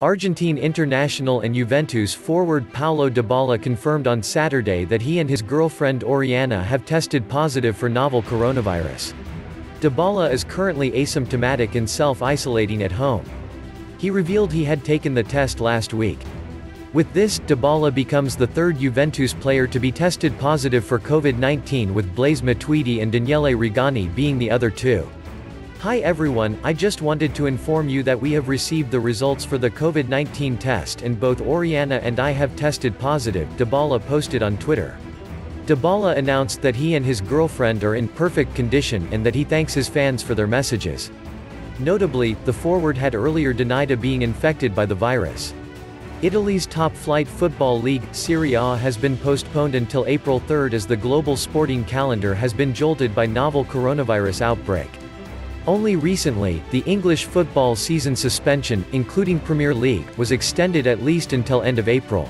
Argentine international and Juventus forward Paulo Dybala confirmed on Saturday that he and his girlfriend Oriana have tested positive for novel coronavirus. Dybala is currently asymptomatic and self-isolating at home. He revealed he had taken the test last week. With this, Dybala becomes the third Juventus player to be tested positive for COVID-19 with Blaise Matuidi and Daniele Rugani being the other two. Hi everyone, I just wanted to inform you that we have received the results for the COVID-19 test and both Oriana and I have tested positive, Dybala posted on Twitter. Dybala announced that he and his girlfriend are in perfect condition and that he thanks his fans for their messages. Notably, the forward had earlier denied a being infected by the virus. Italy's top-flight football league, Serie A has been postponed until April 3 as the global sporting calendar has been jolted by novel coronavirus outbreak. Only recently, the English football season suspension, including Premier League, was extended at least until end of April.